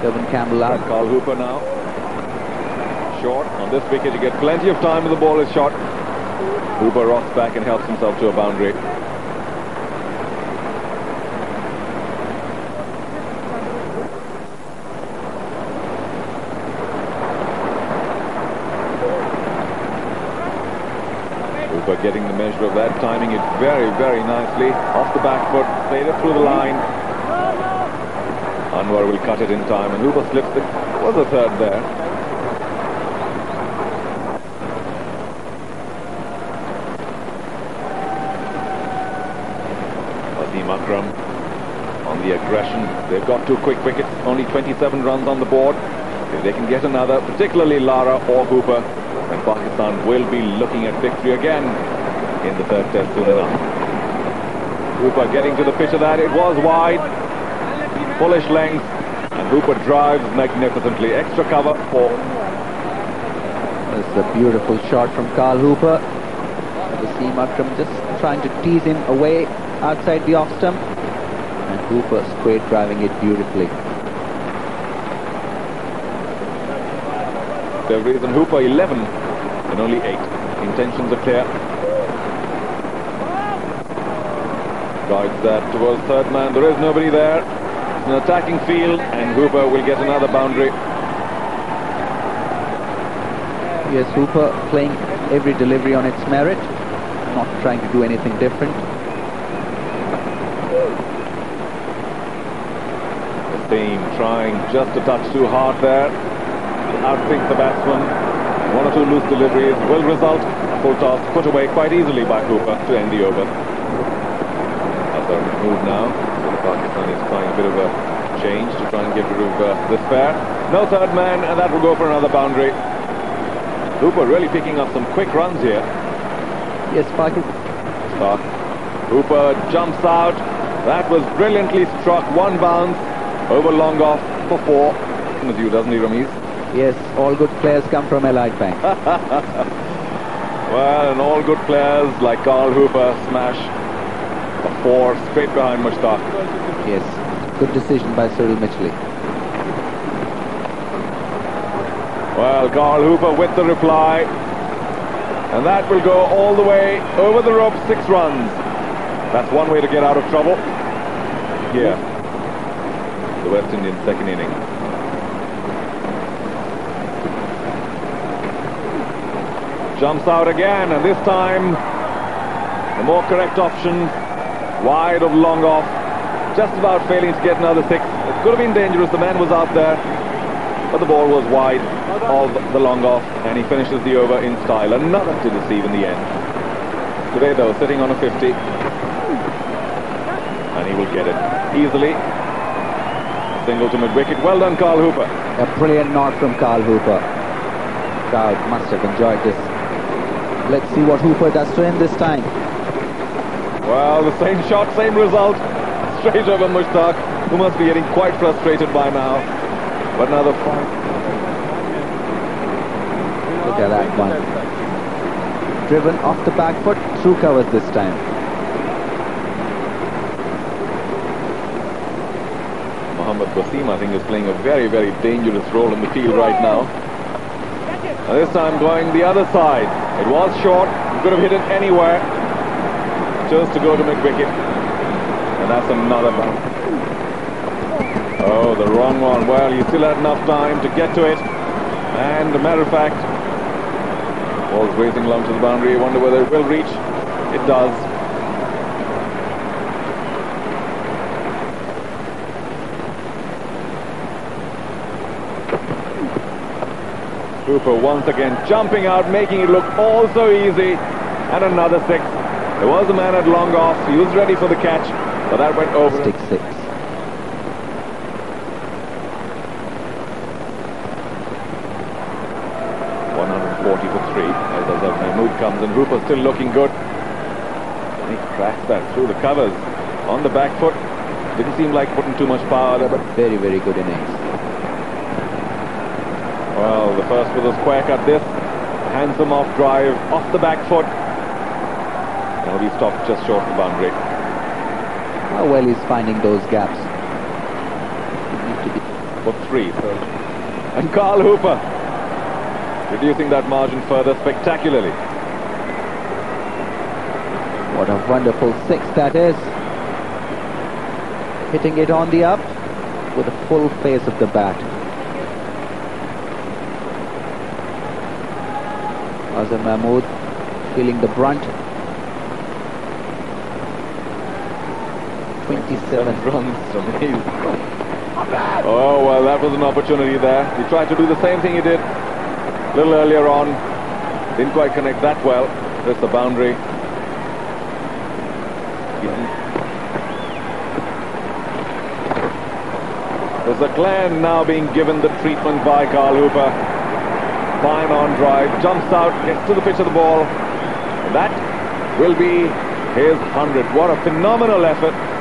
Sherwin Campbell out. Carl Hooper now. Short. On this wicket, you get plenty of time when the ball is shot. Hooper rocks back and helps himself to a boundary. Hooper getting the measure of that, timing it very, very nicely. Off the back foot, played it through the line. Anwar will cut it in time, and Hooper slips the... was a third there. Wasim Akram on the aggression. They've got two quick wickets, only 27 runs on the board. If they can get another, particularly Lara or Hooper, then Pakistan will be looking at victory again in the third test soon enough. Hooper getting to the pitch of that. It was wide. Bullish length. And Hooper drives magnificently. Extra cover for... It's a beautiful shot from Carl Hooper. Wasim Akram just trying to tease him away outside the off stump. And Hooper straight driving it beautifully. The reason Hooper 11 and only 8. Intentions are clear. Guides that towards third man. There is nobody there. An attacking field and Hooper will get another boundary. Yes, Hooper playing every delivery on its merit. Not trying to do anything different. The team trying just a touch too hard there to outthink the batsman. One or two loose deliveries will result. A full toss put away quite easily by Hooper to end the over. That's Other move now. Pakistan is trying a bit of a change to try and get rid of uh, this pair. No third man, and that will go for another boundary. Hooper really picking up some quick runs here. Yes, Pakistan. Stark. Hooper jumps out. That was brilliantly struck. One bounce over long off for four. With you, doesn't he, Ramiz? Yes, all good players come from Allied Bank. well, and all good players like Carl Hooper smash four straight behind Mushtaq. Yes, good decision by Cyril Mitchley. Well, Carl Hooper with the reply. And that will go all the way over the rope, six runs. That's one way to get out of trouble. Here, the West Indian second inning. Jumps out again, and this time the more correct option, wide of long off, just about failing to get another six. It could have been dangerous, the man was out there, but the ball was wide of the long off, and he finishes the over in style. Another to deceive in the end. Today, though, sitting on a 50, and he will get it easily. Single to mid-wicket. Well done, Carl Hooper. A brilliant knock from Carl Hooper. Crowd must have enjoyed this. Let's see what Hooper does to him this time. Well, the same shot, same result. Straight over Mushtaq, who must be getting quite frustrated by now. But another five. Look at that one. Driven off the back foot, through covers this time. Mohammad Wasim, I think, is playing a very, very dangerous role in the field right now. And this time going the other side. It was short, could have hit it anywhere. Chose to go to mid-wicket. And that's another bounce. Oh, the wrong one. Well, you still had enough time to get to it. And a matter of fact, ball's racing along to the boundary. You wonder whether it will reach. It does. Hooper once again jumping out, making it look all so easy. And another six. There was a man at long off. He was ready for the catch, but that went over. Stick six. One hundred forty for three. Azhar Mahmood comes and Hooper still looking good. And he cracks that through the covers on the back foot. Didn't seem like putting too much power there, but Very, very good innings. Well, the first with a square cut this. Handsome off drive, off the back foot. Now he stopped just short of the boundary. How well he's finding those gaps. for three. And Carl Hooper reducing that margin further spectacularly. What a wonderful six that is. Hitting it on the up with a full face of the bat. Azhar Mahmood feeling the brunt. 27 runs. From that. Oh, well, that was an opportunity there. He tried to do the same thing he did a little earlier on. Didn't quite connect that well. There's the boundary. There's Saqlain now being given the treatment by Carl Hooper. Fine on drive, jumps out, gets to the pitch of the ball. That will be his 100. What a phenomenal effort.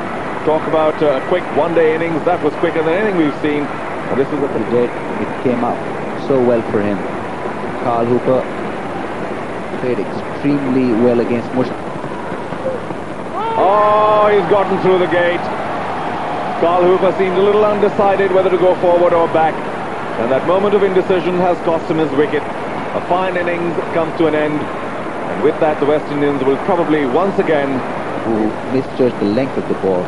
Talk about uh, a quick one-day innings. That was quicker than anything we've seen. And this is a... Did. It came out so well for him. Carl Hooper played extremely well against Mush. Oh, he's gotten through the gate. Carl Hooper seemed a little undecided whether to go forward or back. And that moment of indecision has cost him his wicket. A fine innings comes to an end. And with that, the West Indians will probably once again... Who misjudged the length of the ball